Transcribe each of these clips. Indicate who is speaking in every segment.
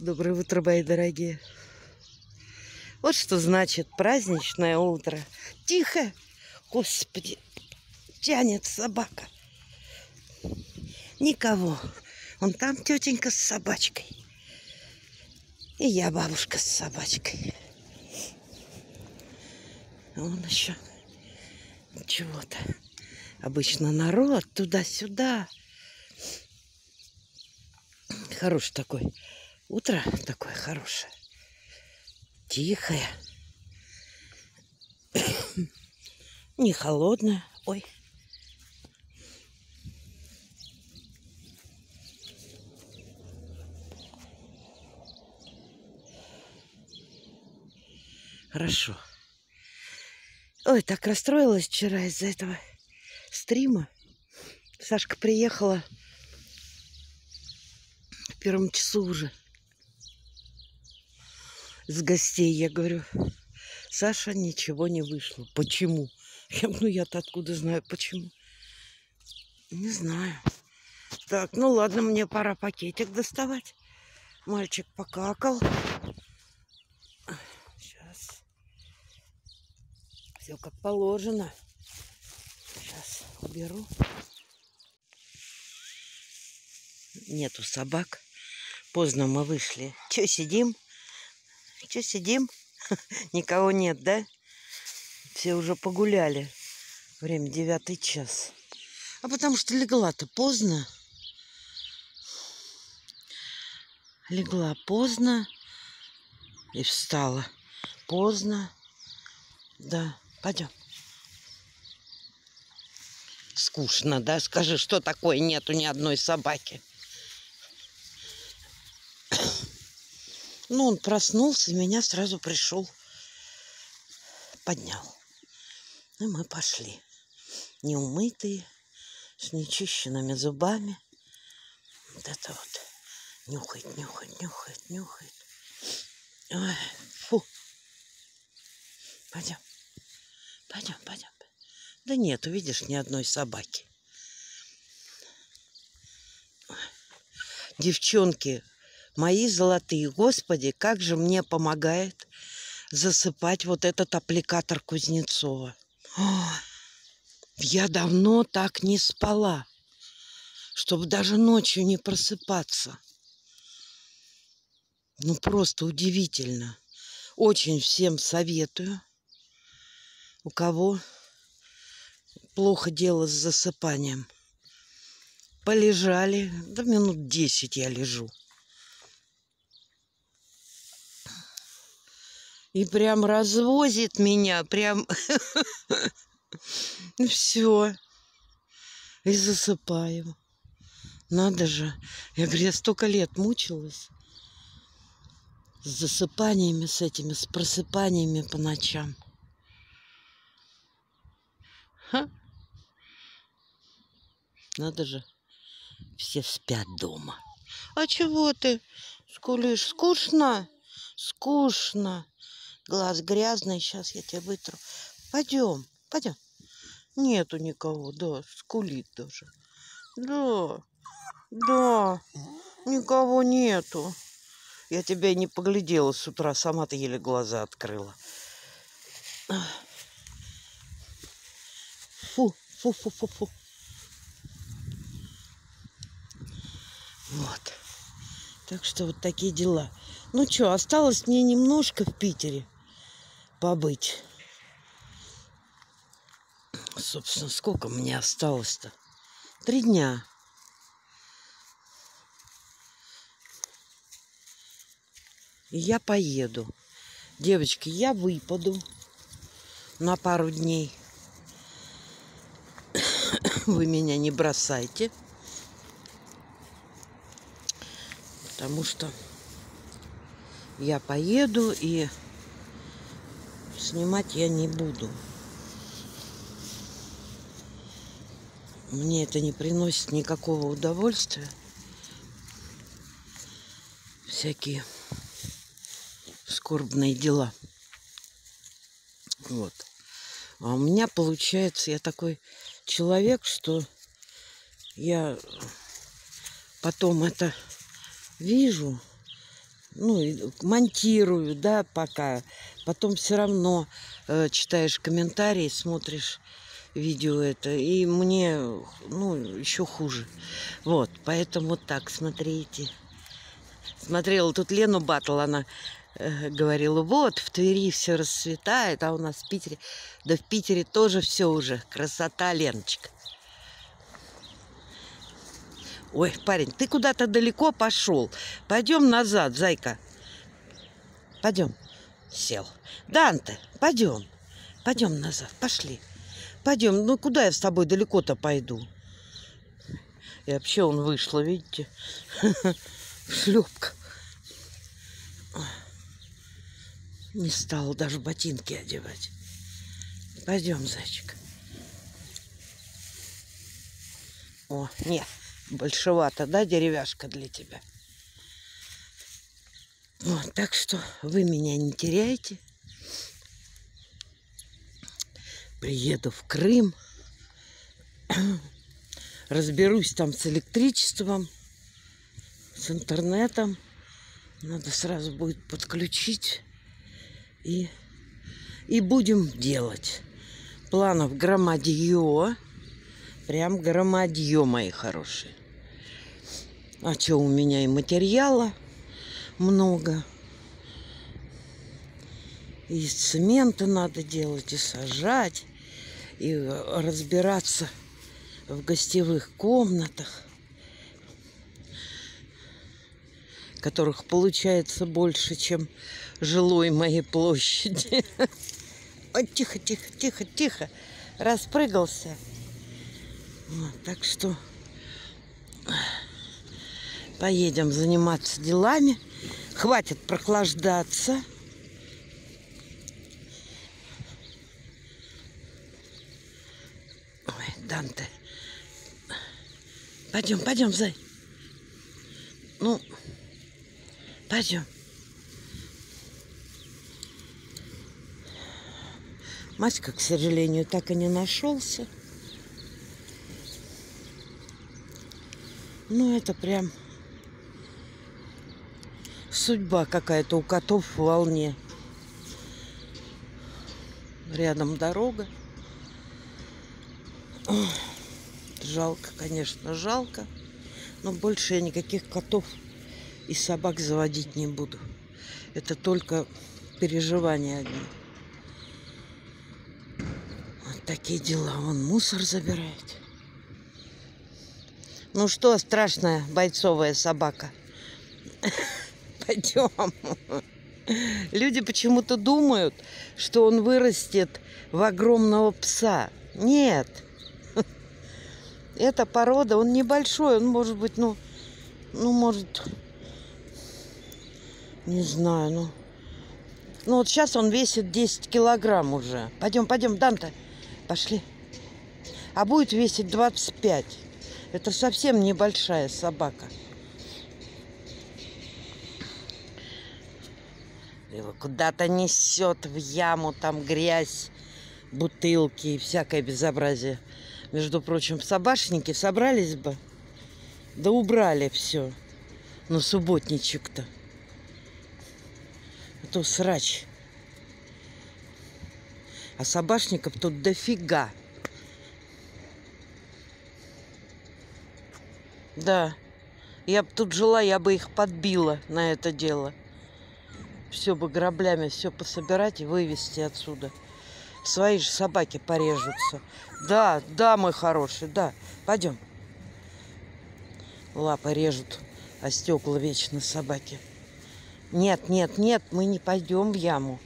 Speaker 1: Доброе утро, мои дорогие. Вот что значит праздничное утро. Тихо. Господи, тянет собака. Никого. Вон там тетенька с собачкой. И я бабушка с собачкой. Вон еще чего-то. Обычно народ туда-сюда. Хороший такой. Утро такое хорошее. Тихое. Не холодное. Ой. Хорошо. Ой, так расстроилась вчера из-за этого стрима. Сашка приехала в первом часу уже с гостей. Я говорю, Саша, ничего не вышло. Почему? Я, ну, я-то откуда знаю, почему? Не знаю. Так, ну ладно, мне пора пакетик доставать. Мальчик покакал. Сейчас. Все как положено. Сейчас уберу. Нету собак. Поздно мы вышли. Че сидим? Че сидим? Никого нет, да? Все уже погуляли. Время девятый час. А потому что легла-то поздно. Легла поздно и встала поздно. Да, пойдем. Скучно, да? Скажи, что такое нету ни одной собаки? Ну, он проснулся, меня сразу пришел, поднял. И мы пошли. Неумытые, с нечищенными зубами. Вот это вот. Нюхает, нюхает, нюхает, нюхает. Ой, фу. Пойдем. Пойдем, пойдем. Да нет, видишь, ни одной собаки. Девчонки, мои золотые, господи, как же мне помогает засыпать вот этот аппликатор Кузнецова. О, я давно так не спала, чтобы даже ночью не просыпаться. Ну, просто удивительно. Очень всем советую. У кого плохо дело с засыпанием. Полежали. Да минут десять я лежу. И прям развозит меня, прям все. И засыпаю. Надо же. Я говорю, я столько лет мучилась с засыпаниями, с этими, с просыпаниями по ночам. Ха. Надо же. Все спят дома. А чего ты скулишь? Скучно? Скучно. Глаз грязный, сейчас я тебя вытру. Пойдем, пойдем. Нету никого, да, скулит даже. Да, да, никого нету. Я тебя не поглядела с утра, сама ты еле глаза открыла. Фу, фу, фу, фу, фу. Вот. Так что вот такие дела. Ну что, осталось мне немножко в Питере побыть. Собственно, сколько мне осталось-то? Три дня. И я поеду. Девочки, я выпаду на пару дней. Вы меня не бросайте. Потому что я поеду и снимать я не буду. Мне это не приносит никакого удовольствия. Всякие скорбные дела. Вот. А у меня получается, я такой человек, что я потом это вижу, ну, монтирую, да, пока. Потом все равно э, читаешь комментарии, смотришь видео это, и мне, ну, еще хуже. Вот, поэтому вот так, смотрите. Смотрела тут Лену Батл, она э, говорила, вот, в Твери все расцветает, а у нас в Питере, да в Питере тоже все уже, красота, Леночка. Ой, парень, ты куда-то далеко пошел. Пойдем назад, зайка. Пойдем. Сел. Данте, пойдем. Пойдем назад. Пошли. Пойдем. Ну, куда я с тобой далеко-то пойду? И вообще он вышло, видите? Шлепка. Не стал даже ботинки одевать. Пойдем, зайчик. О, нет. Большевато, да, деревяшка для тебя? Вот, так что вы меня не теряете. Приеду в Крым. Разберусь там с электричеством, с интернетом. Надо сразу будет подключить. И, и будем делать. Планов громадье. Прям громадье, мои хорошие. А что у меня и материала много. И цемента надо делать, и сажать, и разбираться в гостевых комнатах, которых получается больше, чем жилой моей площади. Ой, тихо, тихо, тихо, тихо. Распрыгался. Так что Поедем заниматься делами. Хватит прохлаждаться. Ой, Данте. Пойдем, пойдем, Зай. Ну, пойдем. Маська, к сожалению, так и не нашелся. Ну, это прям судьба какая-то у котов в волне. Рядом дорога. Жалко, конечно, жалко. Но больше я никаких котов и собак заводить не буду. Это только переживания одни. Вот такие дела. Он мусор забирает. Ну что, страшная бойцовая собака? Пойдем. Люди почему-то думают, что он вырастет в огромного пса. Нет. Эта порода, он небольшой, он может быть, ну, ну, может, не знаю, ну. Ну, вот сейчас он весит 10 килограмм уже. Пойдем, пойдем, Данта, пошли. А будет весить 25. Это совсем небольшая собака. Его куда-то несет в яму, там грязь, бутылки и всякое безобразие. Между прочим, собачники собрались бы, да убрали все. Ну, субботничек-то. А то срач. А собачников тут дофига. Да. Я бы тут жила, я бы их подбила на это дело все бы граблями все пособирать и вывести отсюда. Свои же собаки порежутся. Да, да, мой хороший, да. Пойдем. Лапы режут, а стекла вечно собаки. Нет, нет, нет, мы не пойдем в яму.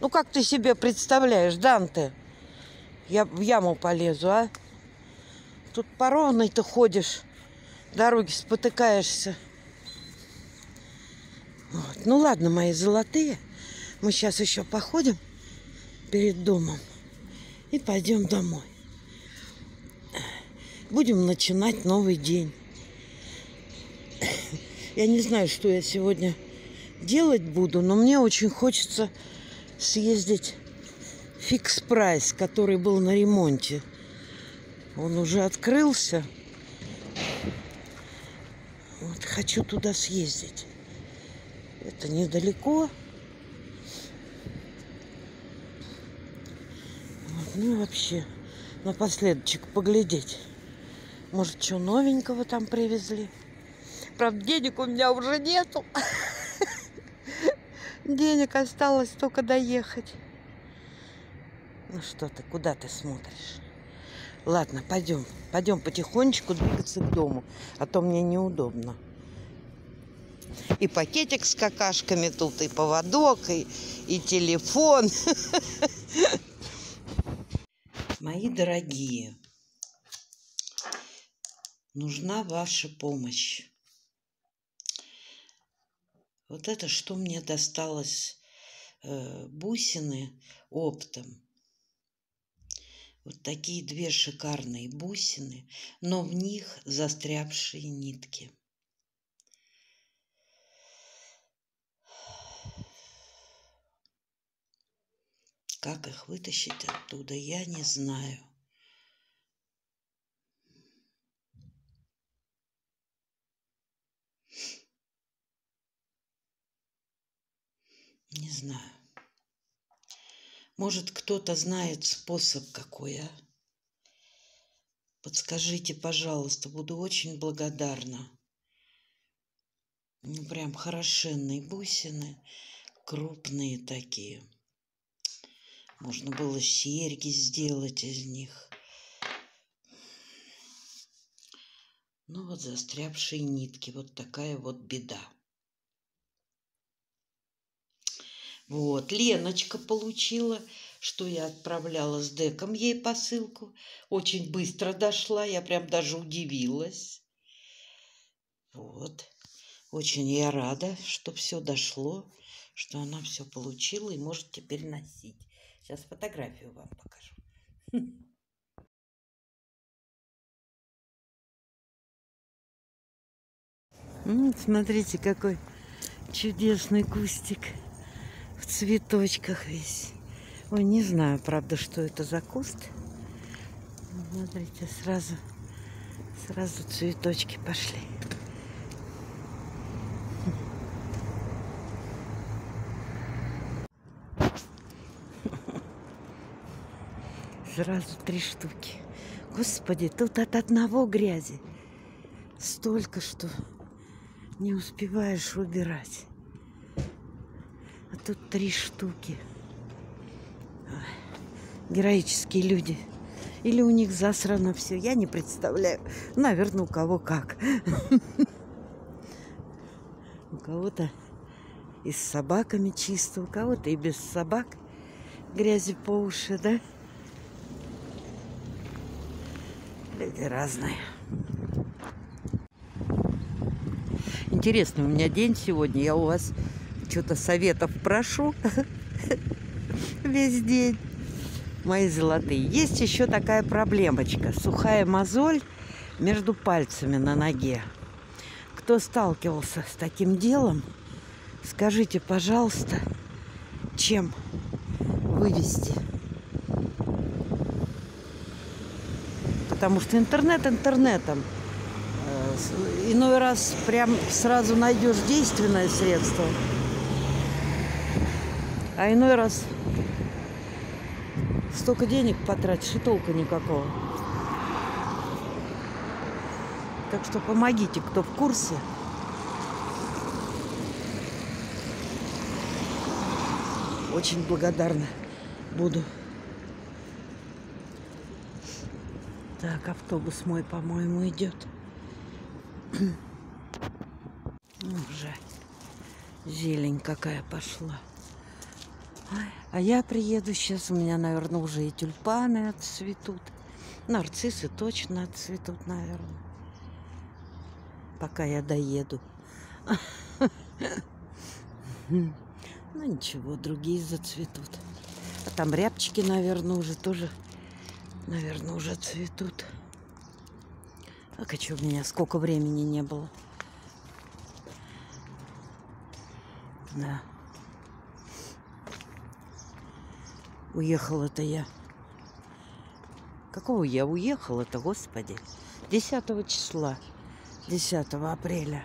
Speaker 1: Ну, как ты себе представляешь, Данте? Я в яму полезу, а? Тут по ровной ты ходишь, дороги спотыкаешься. Ну ладно, мои золотые. Мы сейчас еще походим перед домом и пойдем домой. Будем начинать новый день. Я не знаю, что я сегодня делать буду, но мне очень хочется съездить в фикс прайс, который был на ремонте. Он уже открылся. Вот, хочу туда съездить. Это недалеко. Вот, ну, вообще, напоследочек поглядеть. Может, что новенького там привезли. Правда, денег у меня уже нету. Денег осталось только доехать. Ну что ты, куда ты смотришь? Ладно, пойдем. Пойдем потихонечку двигаться к дому. А то мне неудобно. И пакетик с какашками тут, и поводок, и, и телефон. Мои дорогие, нужна ваша помощь. Вот это что мне досталось э, бусины оптом. Вот такие две шикарные бусины, но в них застрявшие нитки. Как их вытащить оттуда, я не знаю. Не знаю. Может, кто-то знает способ какой, а? Подскажите, пожалуйста, буду очень благодарна. Ну, прям хорошенные бусины, крупные такие. Можно было серьги сделать из них. Ну вот застрявшие нитки, вот такая вот беда. Вот, Леночка получила, что я отправляла с Деком ей посылку. Очень быстро дошла, я прям даже удивилась. Вот, очень я рада, что все дошло, что она все получила и может теперь носить. Сейчас фотографию вам покажу. Ну, смотрите, какой чудесный кустик в цветочках весь. Ой, не знаю, правда, что это за куст. Смотрите, сразу, сразу цветочки пошли. Сразу три штуки. Господи, тут от одного грязи столько, что не успеваешь убирать тут три штуки. Героические люди. Или у них засрано все. Я не представляю. Наверное, у кого как. У кого-то и с собаками чисто, у кого-то и без собак. Грязи по уши, да? Люди разные. Интересный у меня день сегодня. Я у вас что-то советов прошу весь день. Мои золотые. Есть еще такая проблемочка. Сухая мозоль между пальцами на ноге. Кто сталкивался с таким делом, скажите, пожалуйста, чем вывести. Потому что интернет интернетом. Э, иной раз прям сразу найдешь действенное средство – а иной раз столько денег потратишь и толка никакого. Так что помогите, кто в курсе. Очень благодарна буду. Так, автобус мой, по-моему, идет. Ну, уже зелень какая пошла. А я приеду сейчас, у меня, наверное, уже и тюльпаны отцветут. Нарциссы точно отцветут, наверное. Пока я доеду. Ну ничего, другие зацветут. А там рябчики, наверное, уже тоже, наверное, уже цветут. А что у меня сколько времени не было. Да. Уехала-то я. Какого я уехала-то, господи? 10 числа. 10 апреля.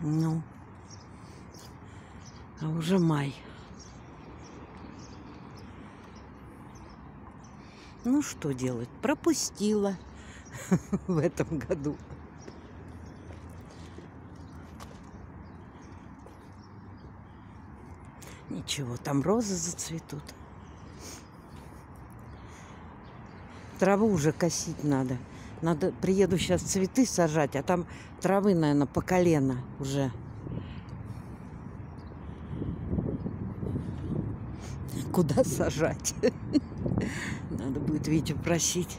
Speaker 1: Ну, а уже май. Ну, что делать? Пропустила в этом году. Ничего, там розы зацветут. Траву уже косить надо. Надо, приеду сейчас цветы сажать, а там травы, наверное, по колено уже. Куда сажать? Надо будет Витю просить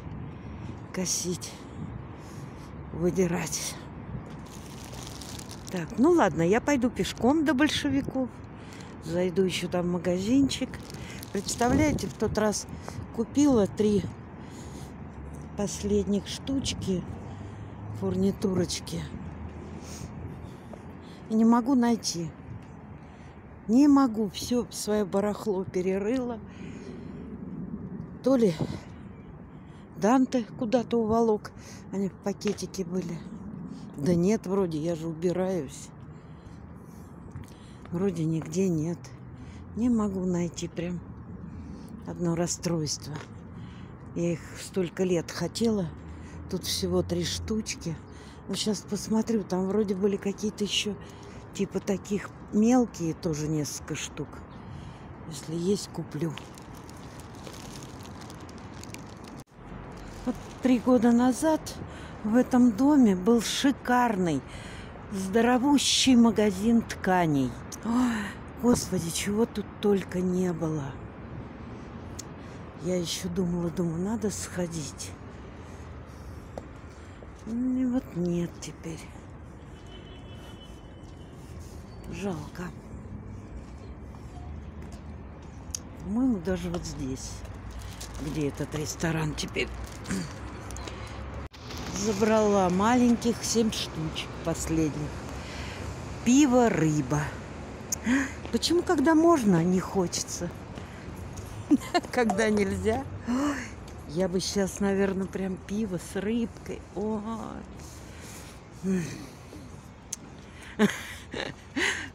Speaker 1: косить, выдирать. Так, ну ладно, я пойду пешком до большевиков. Зайду еще там в магазинчик. Представляете, в тот раз купила три последних штучки, фурнитурочки. И не могу найти. Не могу. Все свое барахло перерыла. То ли Данте куда-то уволок. Они в пакетике были. Да нет, вроде, я же убираюсь. Вроде нигде нет. Не могу найти прям одно расстройство. Я их столько лет хотела. Тут всего три штучки. Вот сейчас посмотрю, там вроде были какие-то еще типа таких мелкие, тоже несколько штук. Если есть, куплю. Три года назад в этом доме был шикарный, здоровущий магазин тканей. Ой, господи, чего тут только не было. Я еще думала, думаю, надо сходить. И вот нет теперь. Жалко. По-моему, даже вот здесь, где этот ресторан теперь забрала маленьких семь штучек последних. Пиво, рыба. Почему, когда можно, не хочется? когда нельзя. я бы сейчас, наверное, прям пиво с рыбкой. Ой.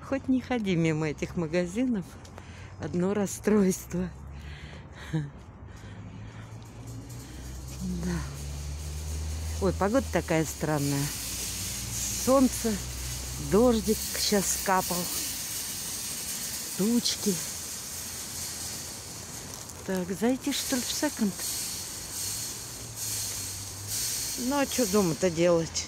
Speaker 1: Хоть не ходи мимо этих магазинов. Одно расстройство. Да. Ой, погода такая странная. Солнце, дождик сейчас капал. Тучки. Так, зайти что ли в секонд? Ну, а что дома-то делать?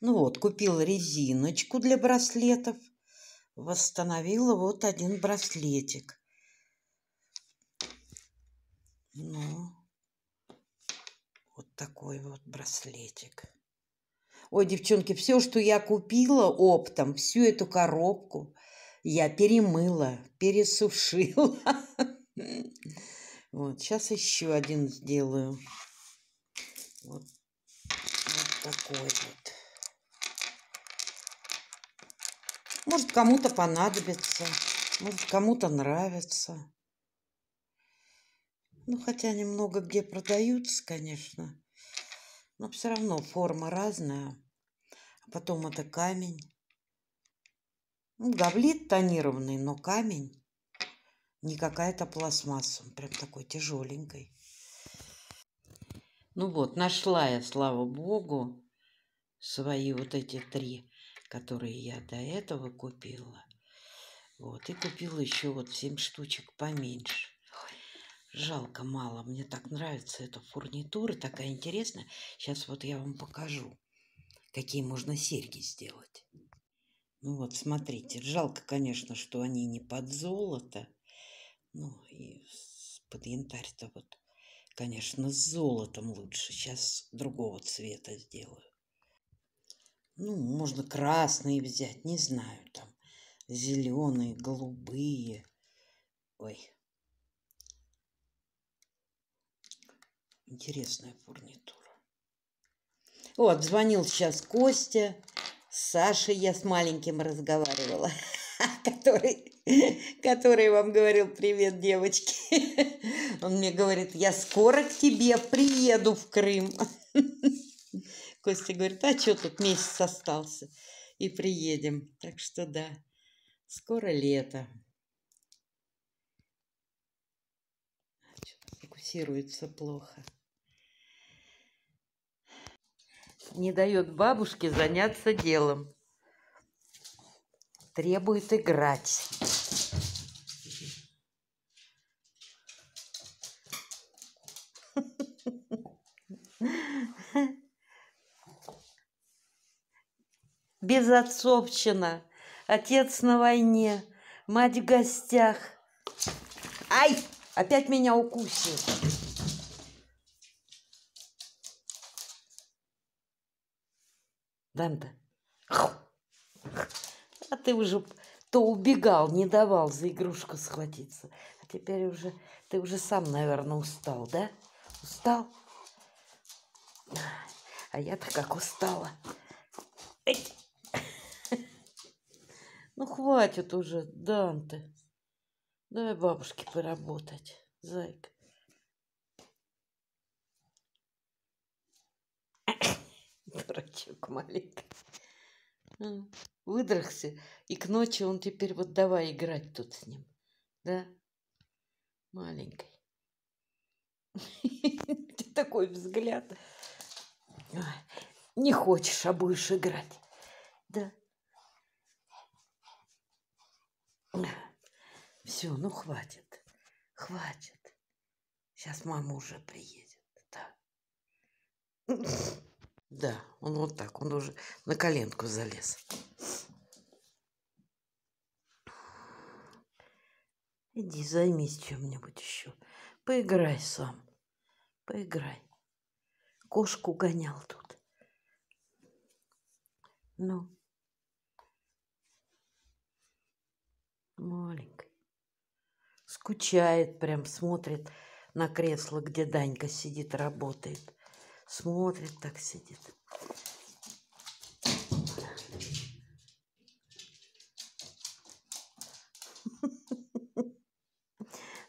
Speaker 1: Ну вот, купила резиночку для браслетов. Восстановила вот один браслетик. Ну, вот такой вот браслетик. Ой, девчонки, все, что я купила оптом, всю эту коробку – я перемыла, пересушила. Вот, сейчас еще один сделаю. Вот, вот такой вот. Может, кому-то понадобится, может, кому-то нравится. Ну, хотя немного где продаются, конечно. Но все равно форма разная. А потом это камень. Ну, гавлит тонированный, но камень. Не какая-то пластмасса. Он прям такой тяжеленькой. Ну вот, нашла я, слава богу, свои вот эти три, которые я до этого купила. Вот, и купила еще вот семь штучек поменьше. Жалко мало, мне так нравится эта фурнитура, такая интересная. Сейчас вот я вам покажу, какие можно серьги сделать. Ну вот, смотрите, жалко, конечно, что они не под золото. Ну, и под янтарь-то вот, конечно, с золотом лучше. Сейчас другого цвета сделаю. Ну, можно красные взять, не знаю, там, зеленые, голубые. Ой. Интересная фурнитура. Вот, звонил сейчас Костя. С Сашей я с маленьким разговаривала, который, который вам говорил «Привет, девочки». Он мне говорит, я скоро к тебе приеду в Крым. Костя говорит, а что тут месяц остался? И приедем. Так что да, скоро лето. Фокусируется плохо. Не дает бабушке заняться делом. Требует играть. Безотцовщина. Отец на войне. Мать в гостях. Ай! Опять меня укусил. Данта. А ты уже то убегал, не давал за игрушку схватиться. А теперь уже, ты уже сам, наверное, устал, да? Устал? А я-то как устала. Ну, хватит уже, Данте. Давай бабушке поработать, зайка. Дурачок маленький. Выдрахся, и к ночи он теперь вот давай играть тут с ним. Да? Маленький. Такой взгляд. Не хочешь, а будешь играть. Да. Все, ну хватит. Хватит. Сейчас мама уже приедет. Да. Да, он вот так, он уже на коленку залез. Иди займись чем-нибудь еще. Поиграй сам. Поиграй. Кошку гонял тут. Ну. Маленький. Скучает прям, смотрит на кресло, где Данька сидит, работает. Смотрит, так сидит.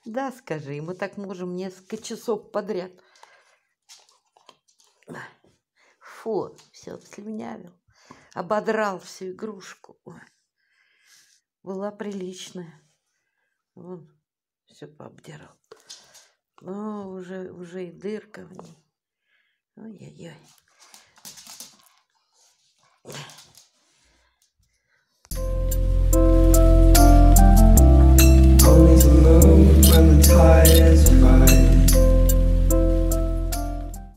Speaker 1: Да, скажи, мы так можем несколько часов подряд. Фу, все обслюнявил. Ободрал всю игрушку. Была приличная. Вон, все пообдирал. Но уже, уже и дырка в ней. Oh, 耶